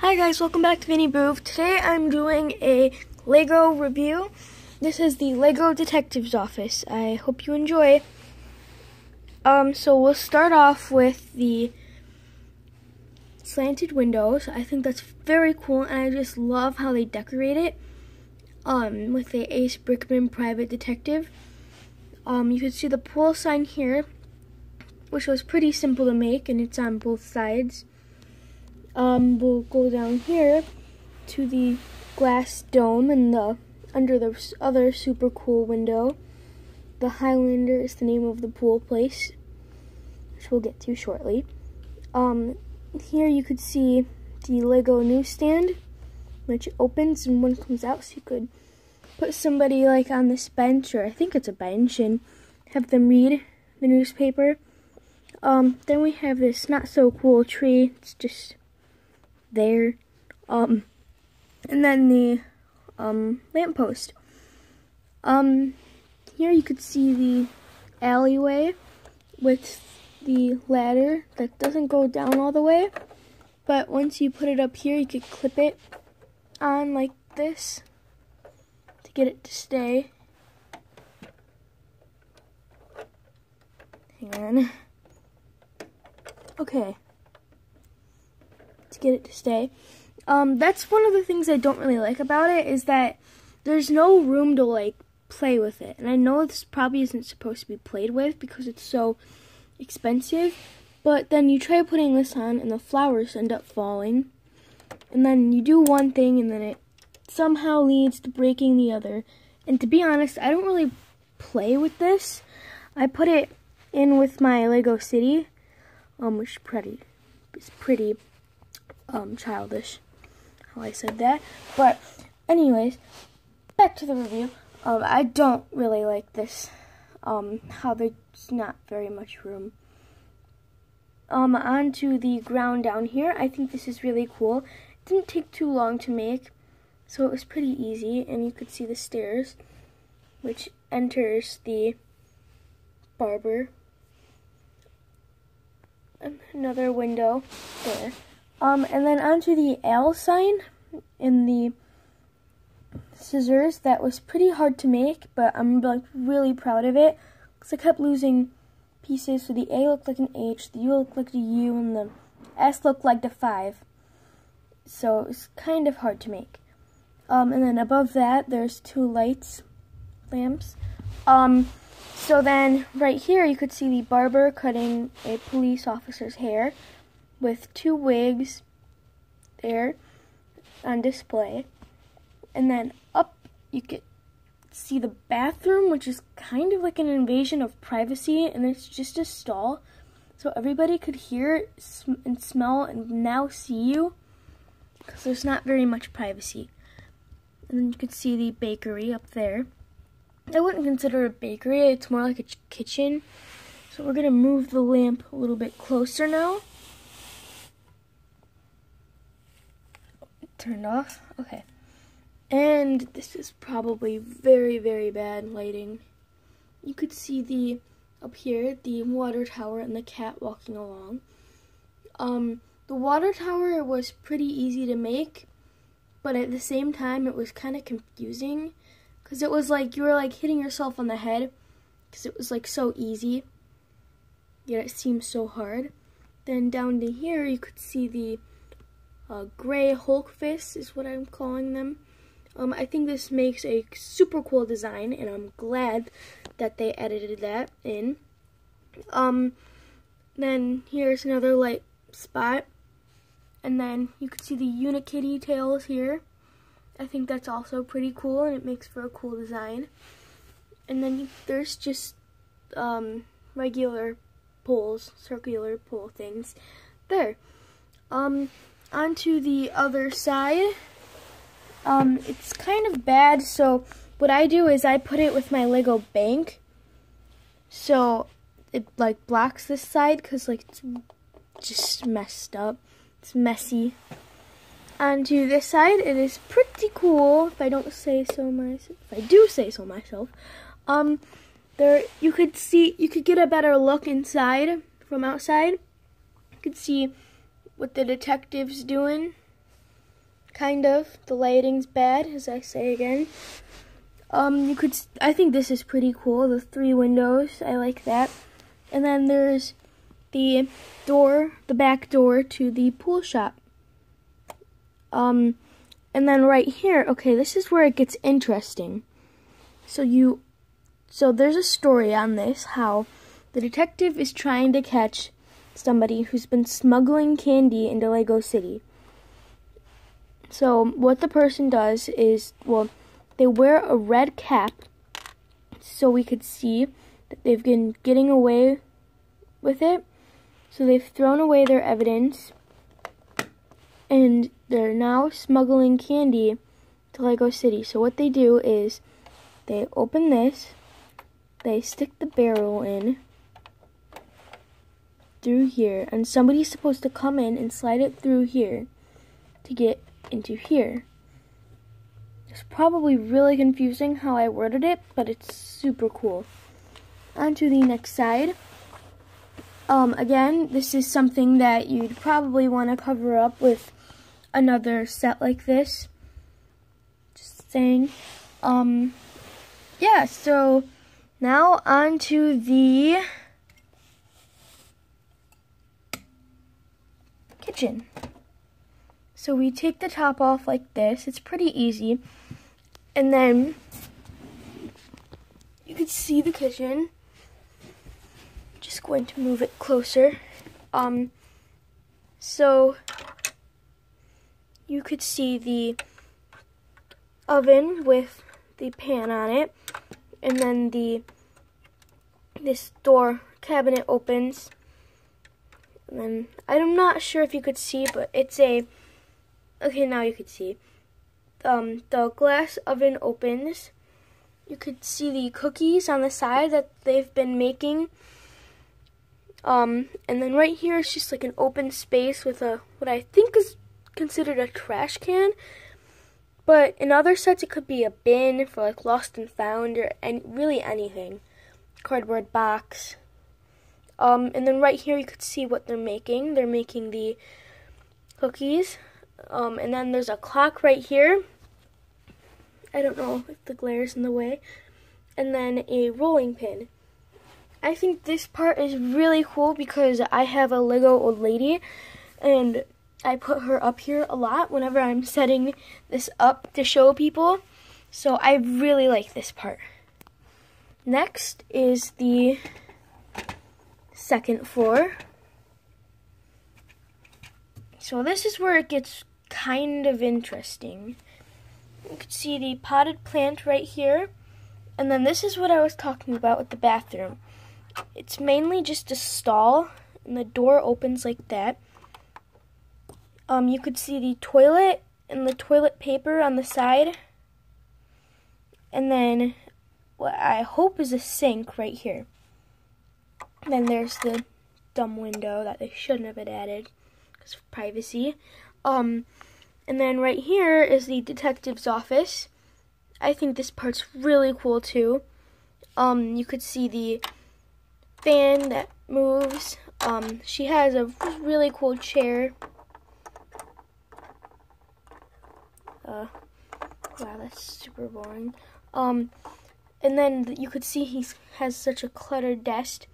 Hi guys, welcome back to Vinnie Boove. Today I'm doing a Lego review. This is the Lego Detective's Office. I hope you enjoy. Um, so we'll start off with the slanted windows. I think that's very cool and I just love how they decorate it. Um, with the Ace Brickman Private Detective. Um, you can see the pool sign here, which was pretty simple to make and it's on both sides um, we'll go down here to the glass dome and the under the other super cool window. The Highlander is the name of the pool place, which we'll get to shortly. Um, here you could see the Lego newsstand, which opens and one comes out, so you could put somebody like on this bench, or I think it's a bench, and have them read the newspaper. Um, then we have this not so cool tree. It's just there. Um, and then the um, lamppost. Um, here you could see the alleyway with the ladder that doesn't go down all the way. But once you put it up here, you could clip it on like this to get it to stay. Hang on. Okay to get it to stay. Um, that's one of the things I don't really like about it is that there's no room to like play with it. And I know this probably isn't supposed to be played with because it's so expensive. But then you try putting this on and the flowers end up falling. And then you do one thing and then it somehow leads to breaking the other. And to be honest, I don't really play with this. I put it in with my Lego City, um, which is pretty, it's pretty um, childish how I said that. But, anyways, back to the review. Um, I don't really like this, um, how there's not very much room. Um, onto the ground down here. I think this is really cool. It didn't take too long to make, so it was pretty easy. And you could see the stairs, which enters the barber. Another window there. Um, and then onto the L sign in the scissors. That was pretty hard to make, but I'm like really proud of it because I kept losing pieces. So the A looked like an H, the U looked like a U, and the S looked like the 5. So it was kind of hard to make. Um, and then above that, there's two lights, lamps. Um, so then right here, you could see the barber cutting a police officer's hair with two wigs there on display. And then up, you can see the bathroom, which is kind of like an invasion of privacy, and it's just a stall. So everybody could hear and smell and now see you because there's not very much privacy. And then you can see the bakery up there. I wouldn't consider it a bakery, it's more like a kitchen. So we're going to move the lamp a little bit closer now. Turned off. Okay. And this is probably very, very bad lighting. You could see the, up here, the water tower and the cat walking along. Um, the water tower was pretty easy to make, but at the same time it was kind of confusing. Because it was like, you were like hitting yourself on the head. Because it was like so easy. Yet it seemed so hard. Then down to here you could see the uh, gray Hulk fists is what I'm calling them. Um, I think this makes a super cool design, and I'm glad that they edited that in. Um, then here's another light spot. And then you can see the Unikitty tails here. I think that's also pretty cool, and it makes for a cool design. And then there's just um, regular poles, circular pole things there. Um, onto the other side. Um, it's kind of bad, so what I do is I put it with my Lego bank. So it like blocks this side because like it's just messed up. It's messy. Onto this side, it is pretty cool if I don't say so myself. If I do say so myself. Um, there you could see you could get a better look inside from outside. You could see what the detective's doing. kind of. The lighting's bad, as I say again. Um, you could, I think this is pretty cool. The three windows, I like that. And then there's the door, the back door to the pool shop. Um, and then right here, okay, this is where it gets interesting. So you, so there's a story on this, how the detective is trying to catch somebody who's been smuggling candy into Lego City. So what the person does is, well, they wear a red cap so we could see that they've been getting away with it. So they've thrown away their evidence and they're now smuggling candy to Lego City. So what they do is they open this, they stick the barrel in through here, and somebody's supposed to come in and slide it through here to get into here. It's probably really confusing how I worded it, but it's super cool. On to the next side. Um, again, this is something that you'd probably want to cover up with another set like this. Just saying. Um, yeah, so now on to the kitchen. So we take the top off like this. It's pretty easy. And then you can see the kitchen just going to move it closer. Um, so you could see the oven with the pan on it, and then the this door cabinet opens. And then I'm not sure if you could see, but it's a okay. Now you could see. Um, the glass oven opens. You could see the cookies on the side that they've been making um, and then right here is just like an open space with a what I think is considered a trash can. But in other sets, it could be a bin for like lost and found or any, really anything. Cardboard box. Um, and then right here, you could see what they're making. They're making the cookies. Um, and then there's a clock right here. I don't know if the glare is in the way. And then a rolling pin. I think this part is really cool because I have a Lego old lady and I put her up here a lot whenever I'm setting this up to show people. So I really like this part. Next is the second floor. So this is where it gets kind of interesting. You can see the potted plant right here. And then this is what I was talking about with the bathroom. It's mainly just a stall, and the door opens like that. Um, you could see the toilet and the toilet paper on the side. And then what I hope is a sink right here. Then there's the dumb window that they shouldn't have added because of privacy. Um, and then right here is the detective's office. I think this part's really cool too. Um, you could see the fan that moves. Um, she has a really cool chair. Uh, wow, that's super boring. Um, and then you could see he has such a cluttered desk,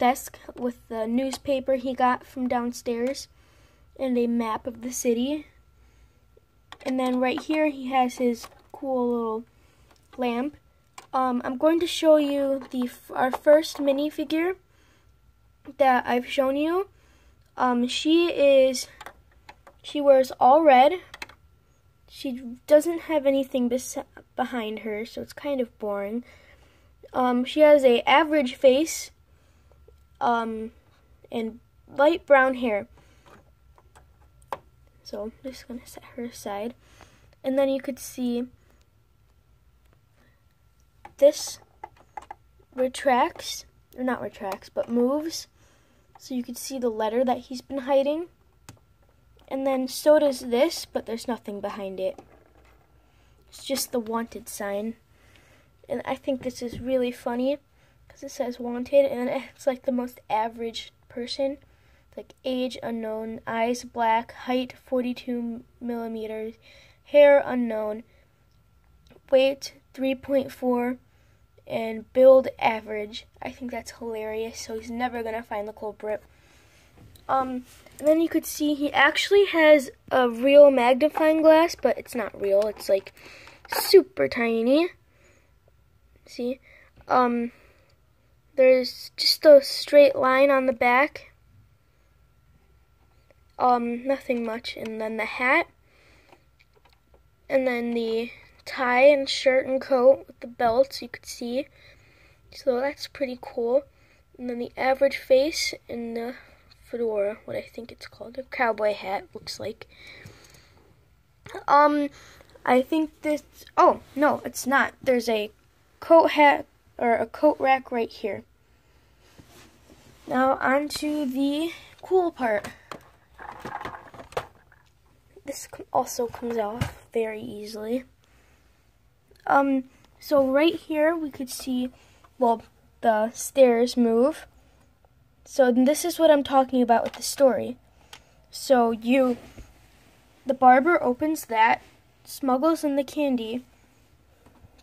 desk with the newspaper he got from downstairs and a map of the city. And then right here he has his cool little lamp um, I'm going to show you the our first minifigure that I've shown you. Um, she is, she wears all red. She doesn't have anything behind her, so it's kind of boring. Um, she has a average face, um, and light brown hair. So I'm just gonna set her aside, and then you could see this retracts, or not retracts, but moves. So you could see the letter that he's been hiding. And then so does this, but there's nothing behind it. It's just the wanted sign. And I think this is really funny because it says wanted and it's like the most average person. Like age unknown, eyes black, height 42 millimeters, hair unknown, weight 3.4, and build average. I think that's hilarious, so he's never to find the culprit. Um, and then you could see he actually has a real magnifying glass, but it's not real. It's like super tiny. See? Um, there's just a straight line on the back. Um, nothing much. And then the hat. And then the tie and shirt and coat with the belts you could see. So that's pretty cool. And then the average face and the fedora, what I think it's called, a cowboy hat looks like. Um, I think this, oh, no, it's not. There's a coat hat, or a coat rack right here. Now onto the cool part. This also comes off very easily. Um, so right here we could see, well, the stairs move. So this is what I'm talking about with the story. So you, the barber opens that, smuggles in the candy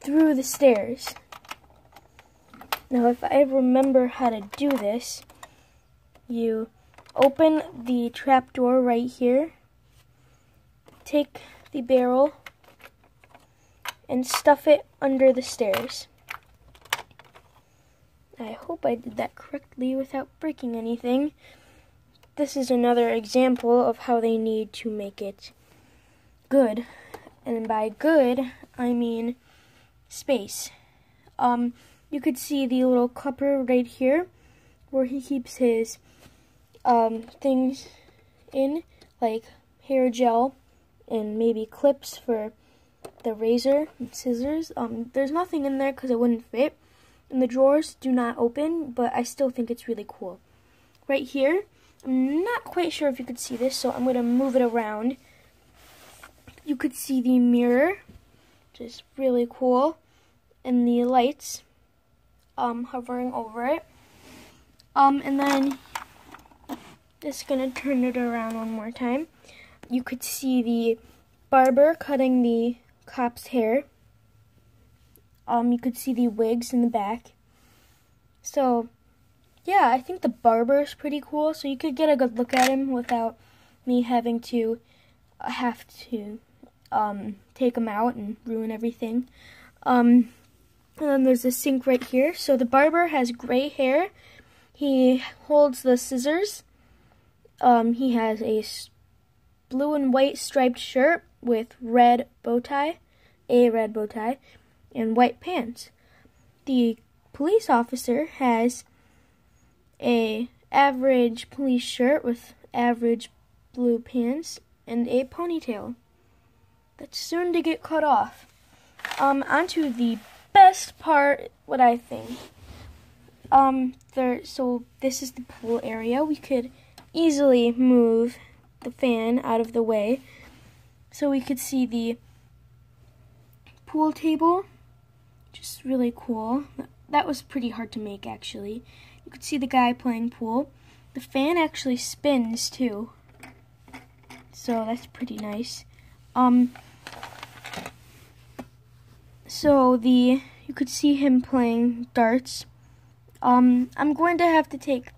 through the stairs. Now if I remember how to do this, you open the trap door right here, take the barrel, and stuff it under the stairs. I hope I did that correctly without breaking anything. This is another example of how they need to make it good. And by good, I mean space. Um, you could see the little cupper right here where he keeps his um, things in, like hair gel and maybe clips for the razor and scissors. Um, there's nothing in there because it wouldn't fit. And the drawers do not open, but I still think it's really cool. Right here, I'm not quite sure if you could see this, so I'm going to move it around. You could see the mirror, which is really cool, and the lights um, hovering over it. Um, and then just gonna turn it around one more time. You could see the barber cutting the cop's hair. Um, you could see the wigs in the back. So, yeah, I think the barber is pretty cool. So you could get a good look at him without me having to uh, have to um, take him out and ruin everything. Um, and then there's a sink right here. So the barber has gray hair. He holds the scissors. Um, he has a blue and white striped shirt with red bow tie, a red bow tie, and white pants. The police officer has a average police shirt with average blue pants and a ponytail that's soon to get cut off. Um, onto the best part, what I think. Um, there, so this is the pool area. We could easily move the fan out of the way so we could see the pool table, just really cool. That was pretty hard to make actually. You could see the guy playing pool. The fan actually spins too, so that's pretty nice. Um, so the you could see him playing darts. Um, I'm going to have to take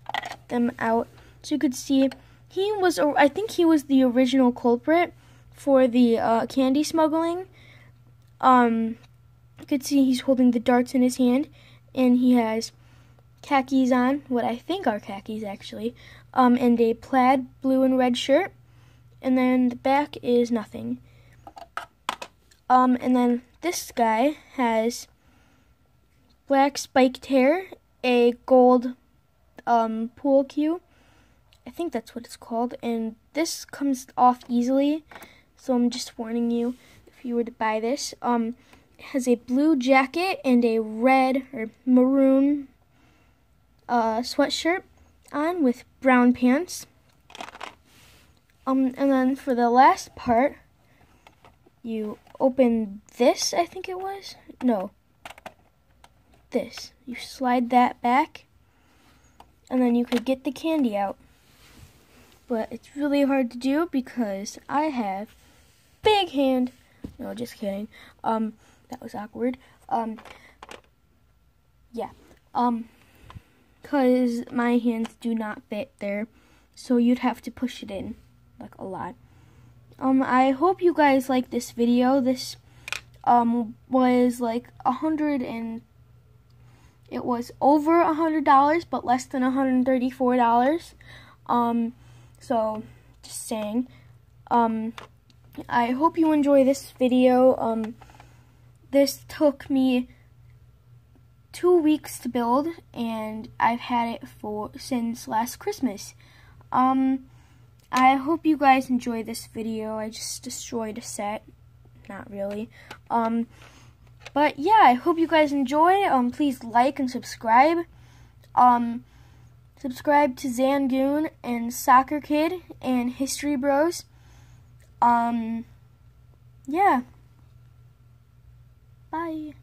them out so you could see he was. I think he was the original culprit for the uh, candy smuggling. Um, you could see he's holding the darts in his hand, and he has khakis on, what I think are khakis actually, um, and a plaid blue and red shirt. And then the back is nothing. Um, and then this guy has black spiked hair, a gold um, pool cue. I think that's what it's called. And this comes off easily, so I'm just warning you if you were to buy this. Um, it has a blue jacket and a red or maroon uh, sweatshirt on with brown pants. Um, and then for the last part, you open this, I think it was. No. This. You slide that back, and then you could get the candy out. But it's really hard to do because I have big hand. No, just kidding. Um, that was awkward. Um, yeah. Um, cause my hands do not fit there, so you'd have to push it in, like a lot. Um, I hope you guys like this video. This, um, was like a hundred and it was over a hundred dollars, but less than a hundred and thirty-four dollars. Um, so just saying. Um, I hope you enjoy this video. Um, this took me two weeks to build, and I've had it for since last Christmas. Um, I hope you guys enjoy this video. I just destroyed a set. Not really. Um, but yeah, I hope you guys enjoy. Um, please like and subscribe. Um, subscribe to Zangoon and Soccer Kid and History Bros. Um, yeah. Bye.